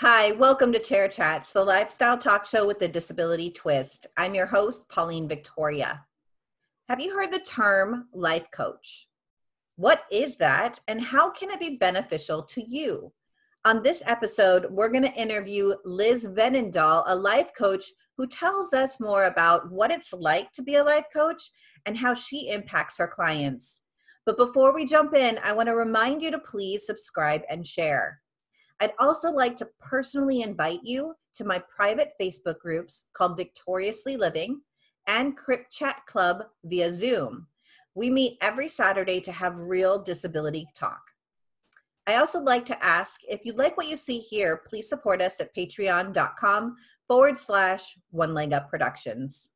Hi, welcome to Chair Chats, the lifestyle talk show with a disability twist. I'm your host, Pauline Victoria. Have you heard the term life coach? What is that, and how can it be beneficial to you? On this episode, we're going to interview Liz Venendaal, a life coach who tells us more about what it's like to be a life coach and how she impacts her clients. But before we jump in, I want to remind you to please subscribe and share. I'd also like to personally invite you to my private Facebook groups called Victoriously Living and Crip Chat Club via Zoom. We meet every Saturday to have real disability talk. I also like to ask if you like what you see here, please support us at patreon.com forward slash one leg up productions.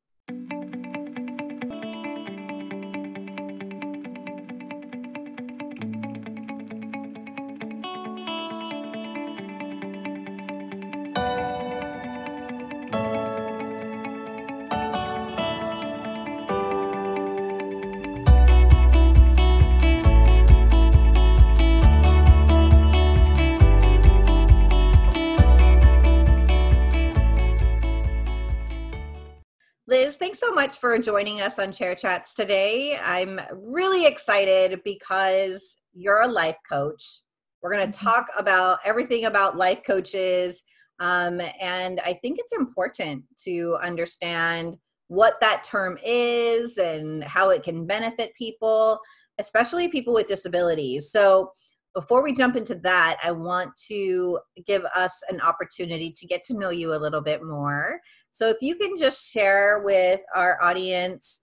So much for joining us on Chair Chats today. I'm really excited because you're a life coach. We're going to mm-hmm. talk about everything about life coaches. Um, and I think it's important to understand what that term is and how it can benefit people, especially people with disabilities. So, before we jump into that, I want to give us an opportunity to get to know you a little bit more. So if you can just share with our audience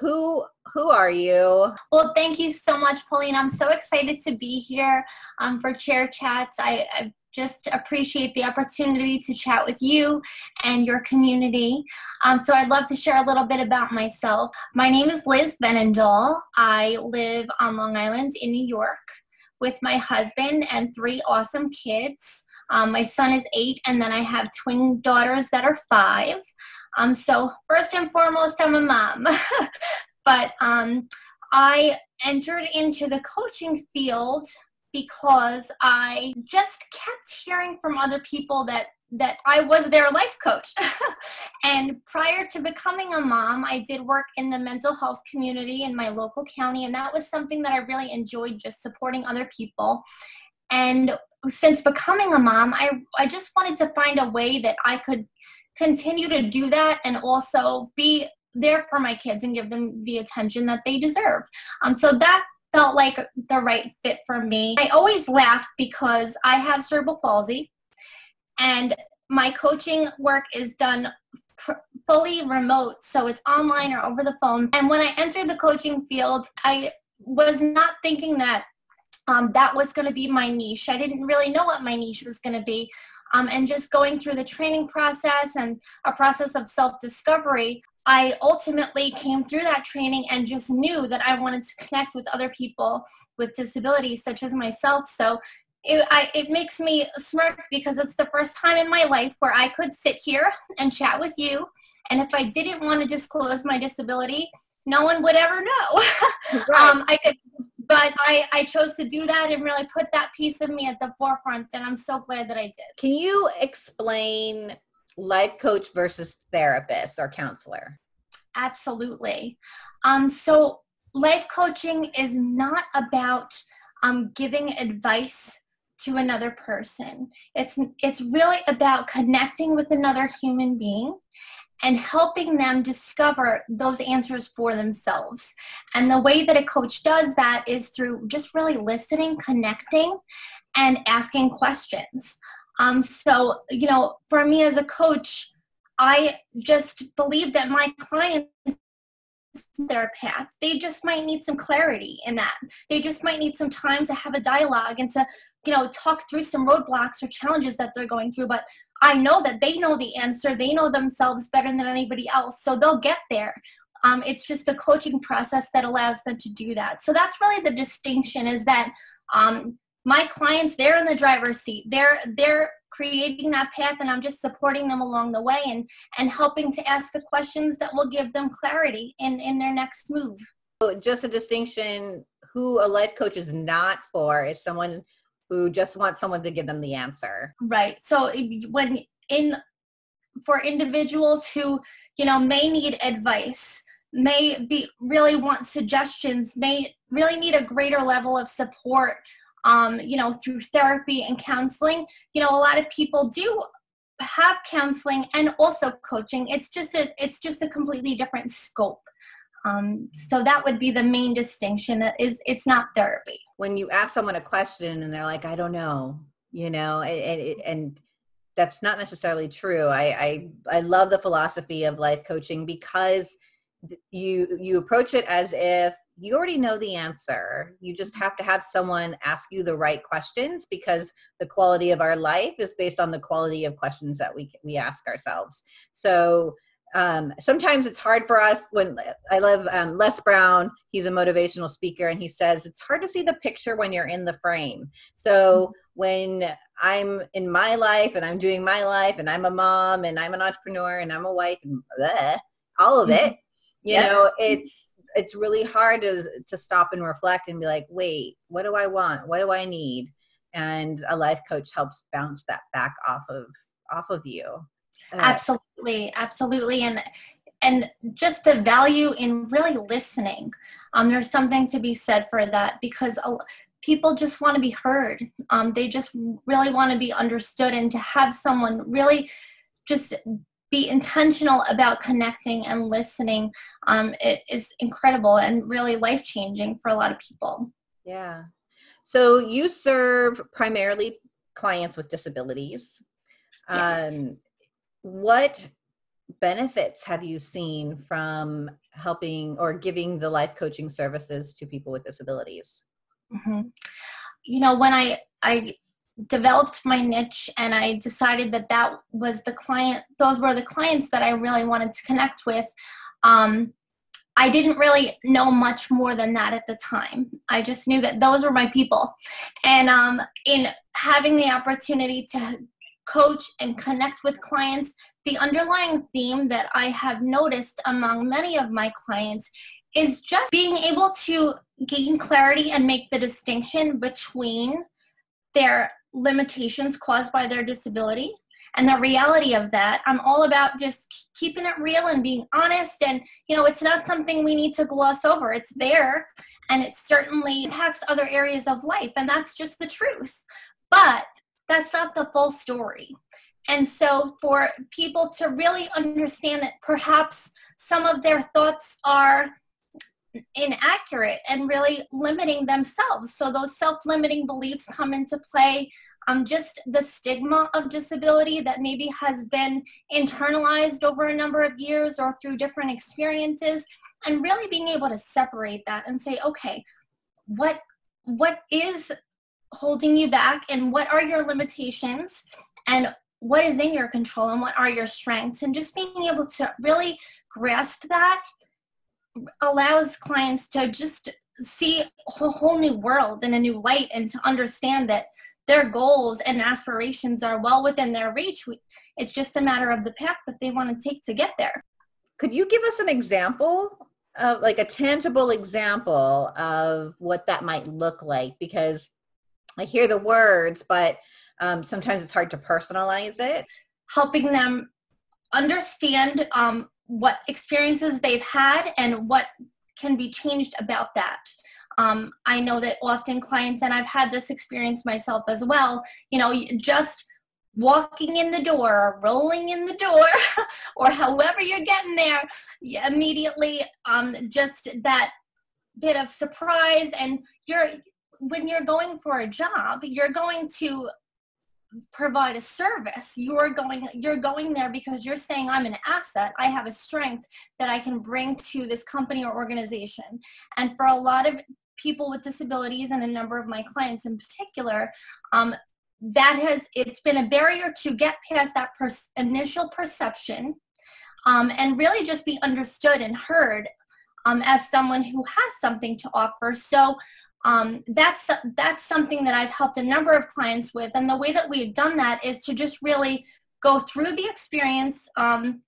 who who are you well thank you so much pauline i'm so excited to be here um, for chair chats I, I just appreciate the opportunity to chat with you and your community. Um, so I'd love to share a little bit about myself. My name is Liz Venendaal. I live on Long Island in New York with my husband and three awesome kids. Um, my son is eight, and then I have twin daughters that are five. Um, so, first and foremost, I'm a mom. but um, I entered into the coaching field because I just kept hearing from other people that that I was their life coach. and prior to becoming a mom, I did work in the mental health community in my local county, and that was something that I really enjoyed just supporting other people. And since becoming a mom, I, I just wanted to find a way that I could continue to do that and also be there for my kids and give them the attention that they deserve. Um, so that felt like the right fit for me. I always laugh because I have cerebral palsy and my coaching work is done pr- fully remote so it's online or over the phone. And when i entered the coaching field i was not thinking that um, that was going to be my niche. I didn't really know what my niche was going to be. Um, and just going through the training process and a process of self-discovery i ultimately came through that training and just knew that i wanted to connect with other people with disabilities such as myself. So it, I, it makes me smirk because it's the first time in my life where I could sit here and chat with you. And if I didn't want to disclose my disability, no one would ever know. Right. um, I could, but I, I chose to do that and really put that piece of me at the forefront. And I'm so glad that I did. Can you explain life coach versus therapist or counselor? Absolutely. Um, so life coaching is not about um, giving advice to another person. It's it's really about connecting with another human being and helping them discover those answers for themselves. And the way that a coach does that is through just really listening, connecting, and asking questions. Um, so, you know, for me as a coach, I just believe that my clients their path. They just might need some clarity in that. They just might need some time to have a dialogue and to, you know, talk through some roadblocks or challenges that they're going through. But I know that they know the answer. They know themselves better than anybody else. So they'll get there. Um, it's just the coaching process that allows them to do that. So that's really the distinction is that um, my clients, they're in the driver's seat. They're they're creating that path and i'm just supporting them along the way and and helping to ask the questions that will give them clarity in in their next move So just a distinction who a life coach is not for is someone who just wants someone to give them the answer. Right. So when in for individuals who, you know, may need advice, may be really want suggestions, may really need a greater level of support um, you know, through therapy and counseling. You know, a lot of people do have counseling and also coaching. It's just a it's just a completely different scope. Um, so that would be the main distinction is it's not therapy when you ask someone a question and they're like i don't know you know and, and that's not necessarily true I, I i love the philosophy of life coaching because you you approach it as if you already know the answer you just have to have someone ask you the right questions because the quality of our life is based on the quality of questions that we we ask ourselves so um, sometimes it's hard for us when I love um, Les Brown. He's a motivational speaker, and he says it's hard to see the picture when you're in the frame. So mm-hmm. when I'm in my life and I'm doing my life, and I'm a mom, and I'm an entrepreneur, and I'm a wife, and all of it, you yeah. know, it's it's really hard to to stop and reflect and be like, wait, what do I want? What do I need? And a life coach helps bounce that back off of off of you absolutely absolutely and and just the value in really listening um, there's something to be said for that because people just want to be heard um, they just really want to be understood and to have someone really just be intentional about connecting and listening. Um, it is incredible and really life changing for a lot of people. Yeah. So you serve primarily clients with disabilities. Yes. um, what benefits have you seen from helping or giving the life coaching services to people with disabilities? Mm-hmm. you know when i i developed my niche and i decided that that was the client those were the clients that i really wanted to connect with. Um, i didn't really know much more than that at the time. I just knew that those were my people. And um, in having the opportunity to coach, and connect with clients, the underlying theme that I have noticed among many of my clients is just being able to gain clarity and make the distinction between their limitations caused by their disability. And the reality of that i'm all about just keeping it real and being honest and you know it's not something we need to gloss over. It's there and it certainly impacts other areas of life and that's just the truth. But that's not the full story. And so, for people to really understand that perhaps some of their thoughts are inaccurate and really limiting themselves. So, those self limiting beliefs come into play. Um, just the stigma of disability that maybe has been internalized over a number of years or through different experiences, and really being able to separate that and say, okay, what what is holding you back and what are your limitations and what is in your control and what are your strengths and just being able to really grasp that allows clients to just see a whole new world in a new light and to understand that their goals and aspirations are well within their reach. It's just a matter of the path that they want to take to get there. Could you give us an example of like a tangible example of what that might look like? Because I hear the words, but um, sometimes it's hard to personalize it. Helping them understand um, what experiences they've had and what can be changed about that. Um, I know that often clients, and I've had this experience myself as well, you know, just walking in the door, rolling in the door, or however you're getting there, immediately um, just that bit of surprise and you're when you're going for a job, you're going to provide a service you're going you're going there because you're saying i'm an asset. I have a strength that i can bring to this company or organization. And for a lot of people with disabilities and a number of my clients in particular um, that has it's been a barrier to get past that per- initial perception um, and really just be understood and heard um, as someone who has something to offer. So um, that's that's something that I've helped a number of clients with, and the way that we've done that is to just really go through the experience, um,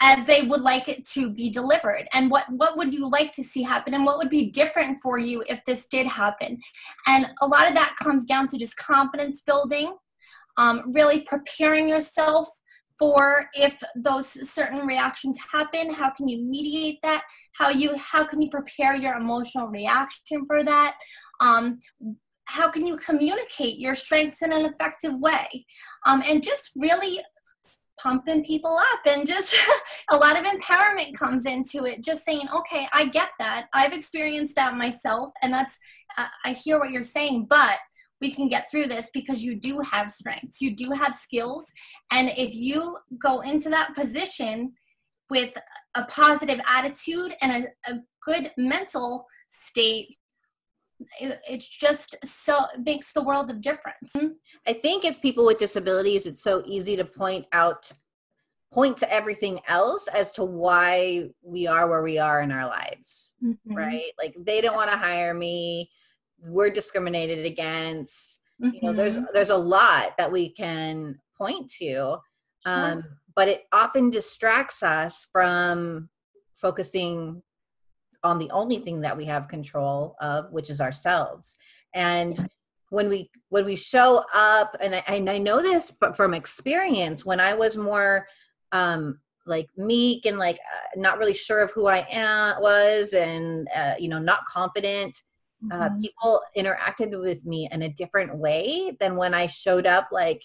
as they would like it to be delivered. And what what would you like to see happen and what would be different for you if this did happen? And a lot of that comes down to just confidence building um, really preparing yourself for if those certain reactions happen how can you mediate that? How you how can you prepare your emotional reaction for that? Um, how can you communicate your strengths in an effective way? Um, and just really pumping people up and just a lot of empowerment comes into it. Just saying okay i get that. I've experienced that myself and that's i hear what you're saying but we can get through this because you do have strengths you do have skills. And if you go into that position with a positive attitude and a, a good mental state it, it's just so it makes the world of difference. I think as people with disabilities it's so easy to point out point to everything else as to why we are where we are in our lives mm-hmm. right? Like they don't want to hire me we're discriminated against mm-hmm. you know there's mm-hmm. there's a lot that we can point to um, but it often distracts us from focusing on the only thing that we have control of which is ourselves and when we when we show up and I, and I know this but from experience when i was more um like meek and like uh, not really sure of who i am was and uh, you know not confident uh, mm-hmm. people interacted with me in a different way than when I showed up like,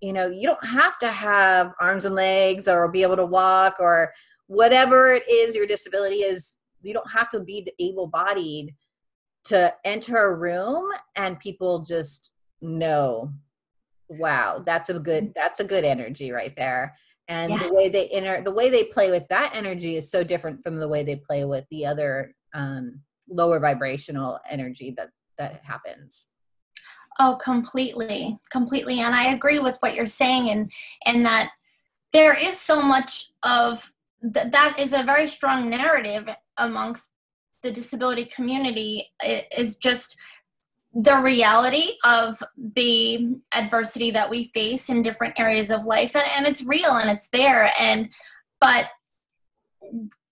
you know, you don't have to have arms and legs or be able to walk or whatever it is your disability is. You don't have to be able bodied to enter a room and people just know, wow, that's a good, mm-hmm. that's a good energy right there. And yeah. the way they enter, the way they play with that energy is so different from the way they play with the other um, lower vibrational energy that that happens. Oh completely completely. And i agree with what you're saying and and that there is so much of th- that is a very strong narrative amongst the disability community. It is just the reality of the adversity that we face in different areas of life. And, and it's real and it's there. And but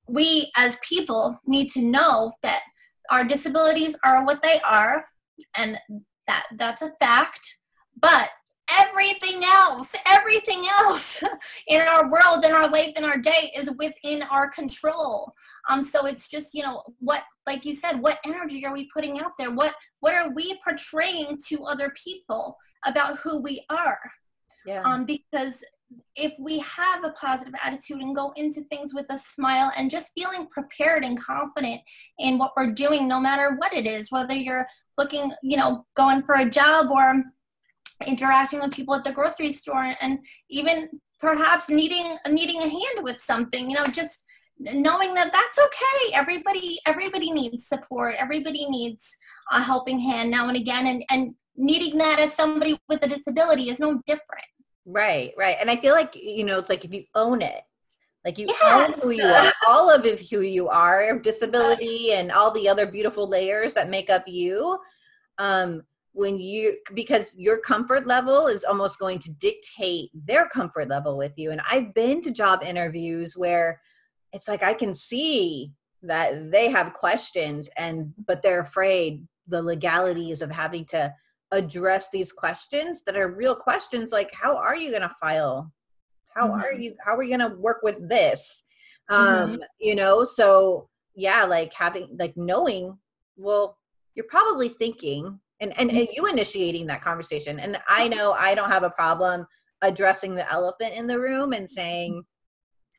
we as people need to know that our disabilities are what they are and that that's a fact. But everything else everything else in our world in our life in our day is within our control. Um so it's just you know what like you said what energy are we putting out there? What what are we portraying to other people about who we are? Yeah. um because if we have a positive attitude and go into things with a smile and just feeling prepared and confident in what we're doing no matter what it is whether you're looking you know going for a job or interacting with people at the grocery store and even perhaps needing needing a hand with something you know just knowing that that's okay. Everybody everybody needs support. Everybody needs a helping hand now and again. And and needing that as somebody with a disability is no different Right, right. And I feel like, you know, it's like if you own it, like you yes. own who you are, all of it, who you are, disability and all the other beautiful layers that make up you. Um, when you, because your comfort level is almost going to dictate their comfort level with you. And I've been to job interviews where it's like I can see that they have questions and, but they're afraid the legalities of having to address these questions that are real questions like how are you going to file? How mm-hmm. are you how are you going to work with this? Um mm-hmm. you know so yeah like having like knowing well you're probably thinking and, and and you initiating that conversation. And i know i don't have a problem addressing the elephant in the room and saying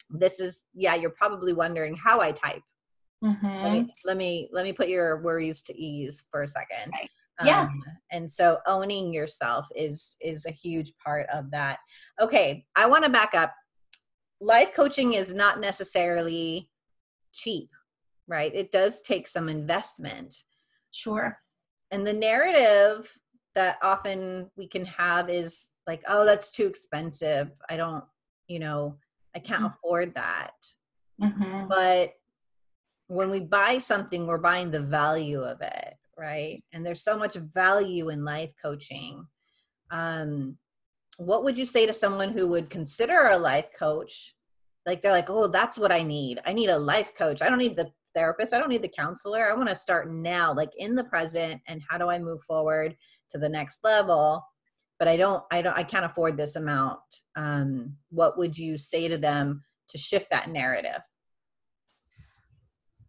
this is yeah you're probably wondering how i type. Mm-hmm. let me let me let me put your worries to ease for a second. Right yeah. Um, and so owning yourself is is a huge part of that. Okay i want to back up. Life coaching is not necessarily cheap right? It does take some investment. Sure. And the narrative that often we can have is like oh that's too expensive. I don't you know i can't mm-hmm. afford that. Mm-hmm. but when we buy something we're buying the value of it right? And there's so much value in life coaching. Um, what would you say to someone who would consider a life coach, like they're like oh that's what i need. I need a life coach. I don't need the therapist. I don't need the counselor. I want to start now like in the present and how do i move forward to the next level? But i don't i don't i can't afford this amount. Um, what would you say to them to shift that narrative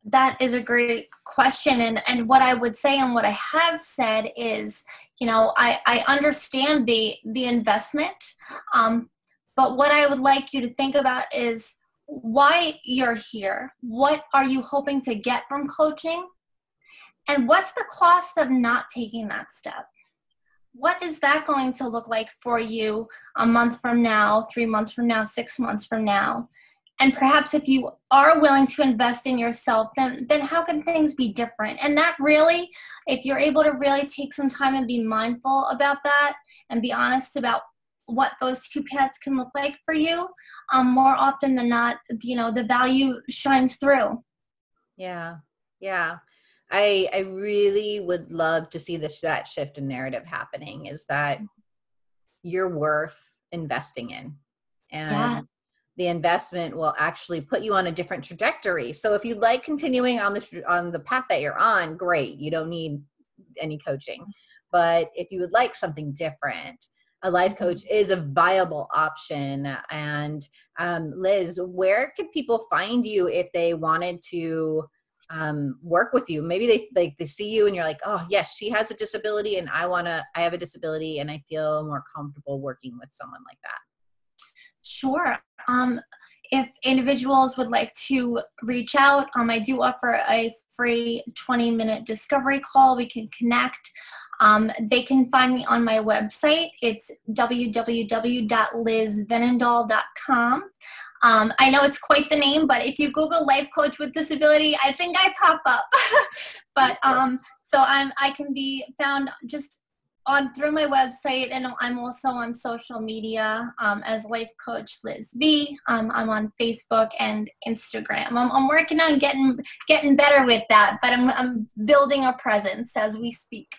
that is a great question and and what i would say and what i have said is you know i i understand the the investment um but what i would like you to think about is why you're here what are you hoping to get from coaching and what's the cost of not taking that step? What is that going to look like for you a month from now three months from now six months from now and perhaps if you are willing to invest in yourself then then how can things be different? And that really if you're able to really take some time and be mindful about that and be honest about what those two paths can look like for you um, more often than not you know the value shines through. Yeah. Yeah. I i really would love to see this that shift in narrative happening is that you're worth investing in. And yeah the investment will actually put you on a different trajectory. So if you like continuing on the on the path that you're on, great. You don't need any coaching. But if you would like something different, a life coach mm-hmm. is a viable option. And um, Liz, where could people find you if they wanted to um, work with you? Maybe they like they see you and you're like, oh yes, she has a disability, and I wanna, I have a disability, and I feel more comfortable working with someone like that. Sure. Um, if individuals would like to reach out, um, I do offer a free 20 minute discovery call. We can connect. Um, they can find me on my website. It's www.lizvenendaal.com. Um, I know it's quite the name, but if you Google life coach with disability, I think I pop up. but um, so I'm I can be found just on through my website and i'm also on social media um, as life coach liz v. Um, i'm on facebook and instagram. I'm, I'm working on getting getting better with that but i'm, I'm building a presence as we speak.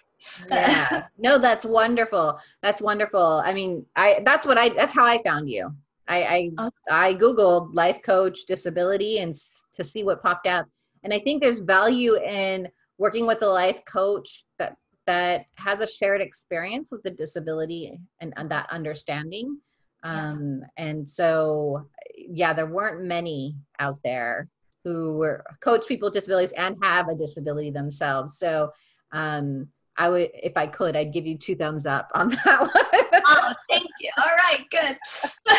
Yeah. No that's wonderful. That's wonderful. I mean i that's what i that's how i found you. I i, okay. I googled life coach disability and to see what popped up. And i think there's value in working with a life coach that has a shared experience with the disability and, and that understanding. Um, yes. And so, yeah, there weren't many out there who were coach people with disabilities and have a disability themselves. So, um, I would, if I could, I'd give you two thumbs up on that one. oh, thank you. All right, good.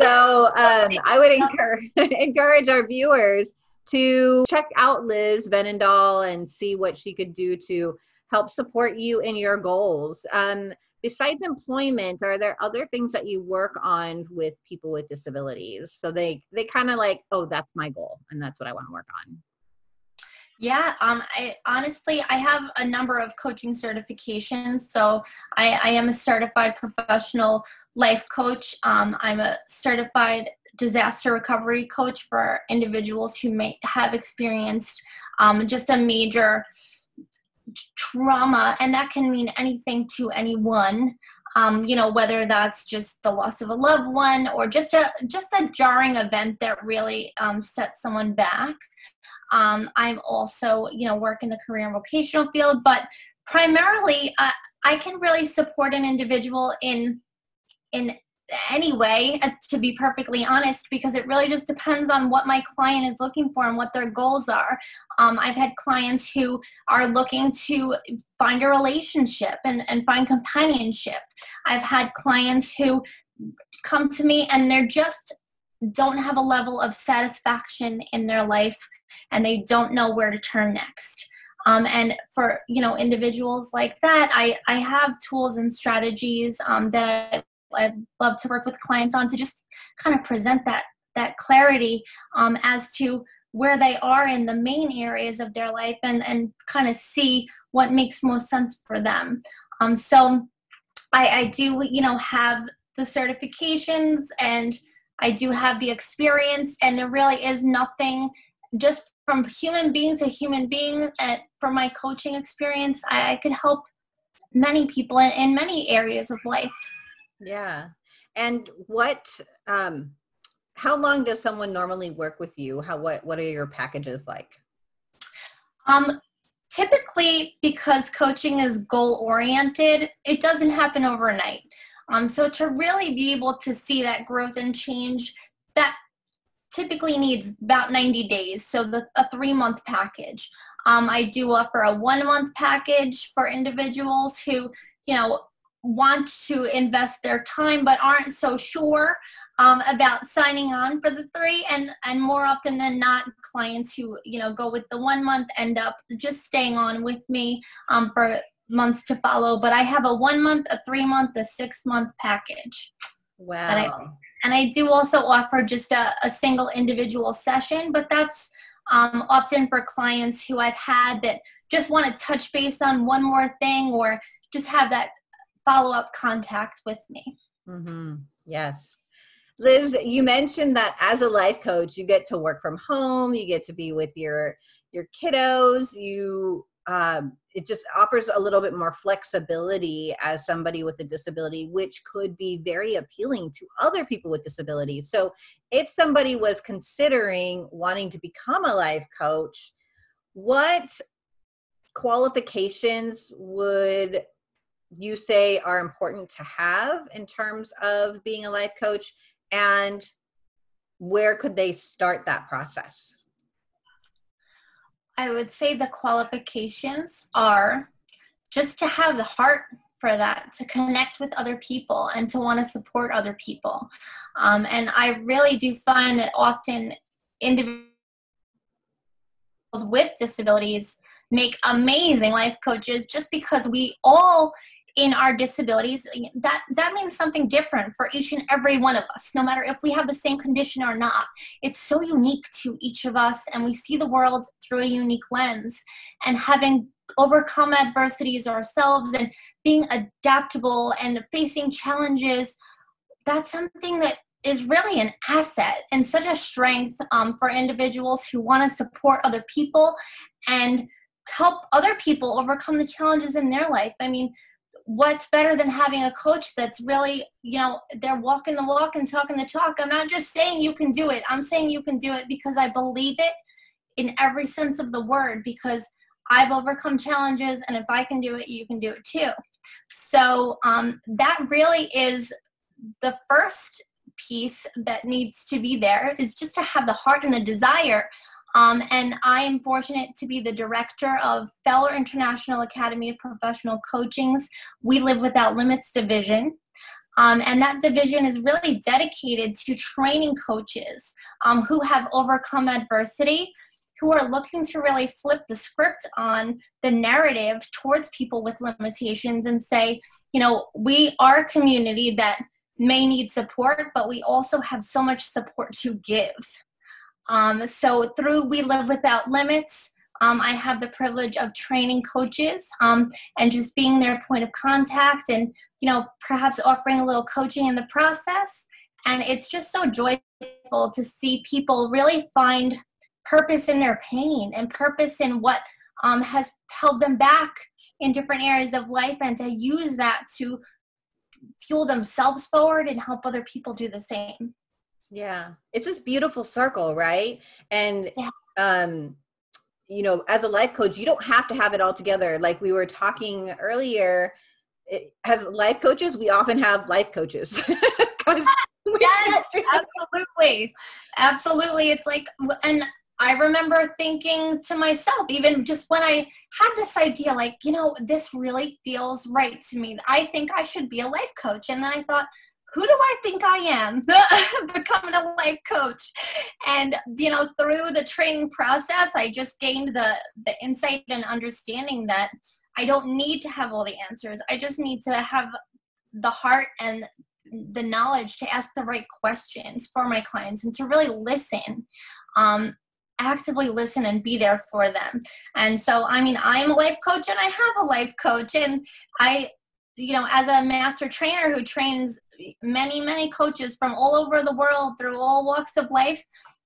so um, I would encourage encourage our viewers to check out Liz Venendaal and see what she could do to help support you in your goals. Um, besides employment, are there other things that you work on with people with disabilities? So they they kind of like, oh, that's my goal, and that's what I want to work on. Yeah, um, I honestly I have a number of coaching certifications. So I, I am a certified professional life coach. Um, I'm a certified disaster recovery coach for individuals who may have experienced um, just a major trauma, and that can mean anything to anyone. Um, you know, whether that's just the loss of a loved one or just a just a jarring event that really um, sets someone back. Um, I'm also, you know, work in the career and vocational field, but primarily, uh, I can really support an individual in in anyway, uh, to be perfectly honest, because it really just depends on what my client is looking for and what their goals are. Um, I've had clients who are looking to find a relationship and, and find companionship. I've had clients who come to me and they're just don't have a level of satisfaction in their life and they don't know where to turn next. Um, and for you know individuals like that, I, I have tools and strategies um, that I'd love to work with clients on to just kind of present that that clarity um, as to where they are in the main areas of their life and and kind of see what makes most sense for them. Um, so I, I do you know have the certifications and I do have the experience and there really is nothing just from human being to human being and from my coaching experience I, I could help many people in, in many areas of life yeah. And what um how long does someone normally work with you? How what what are your packages like? Um, typically, because coaching is goal oriented, it doesn't happen overnight. Um, so to really be able to see that growth and change, that typically needs about 90 days. So the a three month package. Um, I do offer a one month package for individuals who, you know, want to invest their time but aren't so sure um, about signing on for the three. And and more often than not clients who you know go with the one month end up just staying on with me um, for months to follow. But i have a one month a three month a six month package. Wow and I, and I do also offer just a, a single individual session but that's um, often for clients who i've had that just want to touch base on one more thing or just have that follow up contact with me. Mm-hmm. Yes. Liz, you mentioned that as a life coach, you get to work from home, you get to be with your your kiddos, you um, it just offers a little bit more flexibility as somebody with a disability, which could be very appealing to other people with disabilities. So, if somebody was considering wanting to become a life coach, what qualifications would you say are important to have in terms of being a life coach and where could they start that process? I would say the qualifications are just to have the heart for that to connect with other people and to want to support other people. Um, and i really do find that often individuals with disabilities make amazing life coaches just because we all in our disabilities that that means something different for each and every one of us no matter if we have the same condition or not. It's so unique to each of us and we see the world through a unique lens. And having overcome adversities ourselves and being adaptable and facing challenges that's something that is really an asset and such a strength um, for individuals who want to support other people and help other people overcome the challenges in their life. I mean what's better than having a coach that's really, you know, they're walking the walk and talking the talk. I'm not just saying you can do it. I'm saying you can do it because I believe it in every sense of the word because I've overcome challenges and if I can do it, you can do it too. So um, that really is the first piece that needs to be there is just to have the heart and the desire um, and I am fortunate to be the director of Fowler International Academy of Professional Coaching's We Live Without Limits division. Um, and that division is really dedicated to training coaches um, who have overcome adversity, who are looking to really flip the script on the narrative towards people with limitations and say, you know, we are a community that may need support, but we also have so much support to give. Um, so through We Live Without Limits, um, I have the privilege of training coaches um, and just being their point of contact and, you know, perhaps offering a little coaching in the process. And it's just so joyful to see people really find purpose in their pain and purpose in what um, has held them back in different areas of life and to use that to fuel themselves forward and help other people do the same. Yeah. It's this beautiful circle, right? And yeah. um you know, as a life coach, you don't have to have it all together. Like we were talking earlier, it, as life coaches, we often have life coaches. yes, absolutely. Absolutely. It's like, and I remember thinking to myself, even just when I had this idea, like, you know, this really feels right to me. I think I should be a life coach. And then I thought, who do I think I am becoming a life coach? And you know, through the training process, I just gained the the insight and understanding that I don't need to have all the answers. I just need to have the heart and the knowledge to ask the right questions for my clients and to really listen. Um, actively listen and be there for them. And so, I mean, I'm a life coach and I have a life coach, and I you know, as a master trainer who trains many, many coaches from all over the world through all walks of life,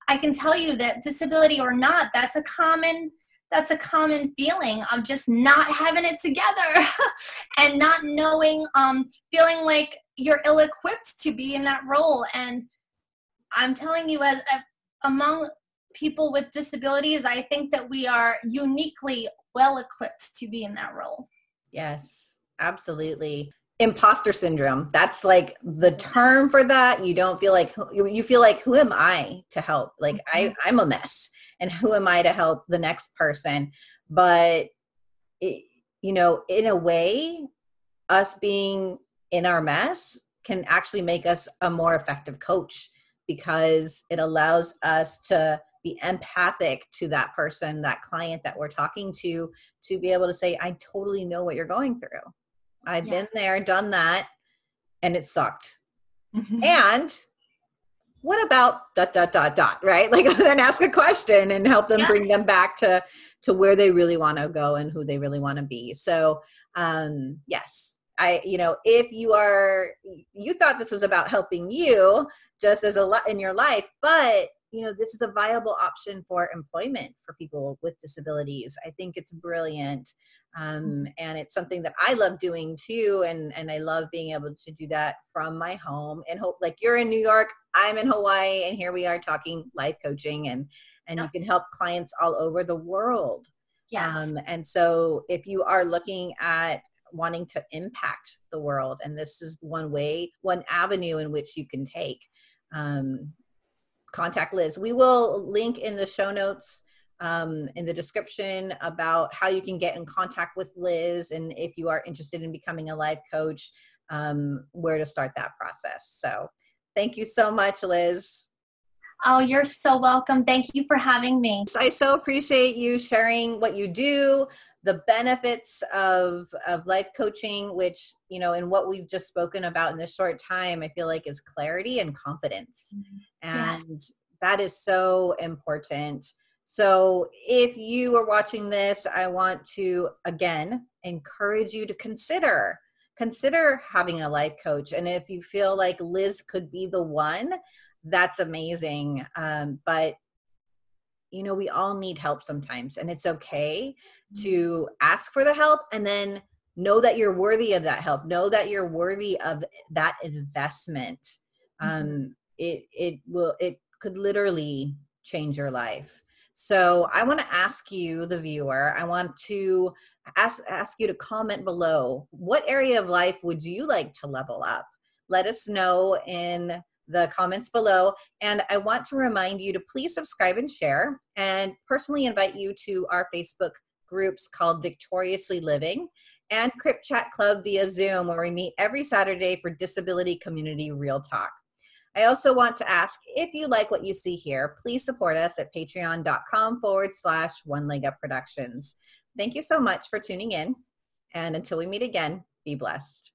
I can tell you that disability or not, that's a common that's a common feeling of just not having it together and not knowing um feeling like you're ill equipped to be in that role and I'm telling you, as among people with disabilities, I think that we are uniquely well equipped to be in that role. Yes, absolutely. Imposter syndrome. That's like the term for that. You don't feel like you feel like who am I to help? Like I mm-hmm. I'm a mess and who am I to help the next person? But it, you know, in a way us being in our mess can actually make us a more effective coach because it allows us to be empathic to that person, that client that we're talking to, to be able to say, I totally know what you're going through. I've yes. been there, done that, and it sucked. Mm-hmm. And what about dot dot dot dot right like then ask a question and help them yeah. bring them back to to where they really want to go and who they really want to be so um yes i you know if you are you thought this was about helping you just as a lot in your life but you know this is a viable option for employment for people with disabilities i think it's brilliant um, mm-hmm. and it's something that i love doing too and and i love being able to do that from my home and hope like you're in new york i'm in hawaii and here we are talking life coaching and and you can help clients all over the world yes. Um, and so if you are looking at wanting to impact the world and this is one way one avenue in which you can take um, contact Liz. We will link in the show notes um, in the description about how you can get in contact with Liz and if you are interested in becoming a life coach, um, where to start that process. So thank you so much, Liz. Oh, you're so welcome. Thank you for having me. I so appreciate you sharing what you do, the benefits of of life coaching which you know in what we've just spoken about in this short time i feel like is clarity and confidence mm-hmm. and yes. that is so important so if you are watching this i want to again encourage you to consider consider having a life coach and if you feel like liz could be the one that's amazing um, but you know we all need help sometimes and it's okay. To ask for the help and then know that you're worthy of that help know that you're worthy of that investment mm-hmm. um it it will it could literally change your life so i want to ask you the viewer i want to ask ask you to comment below what area of life would you like to level up let us know in the comments below. And I want to remind you to please subscribe and share, and personally invite you to our Facebook groups called Victoriously Living and Crip Chat Club via Zoom, where we meet every Saturday for Disability Community Real Talk. I also want to ask if you like what you see here, please support us at patreon.com forward slash one leg up productions. Thank you so much for tuning in. And until we meet again, be blessed.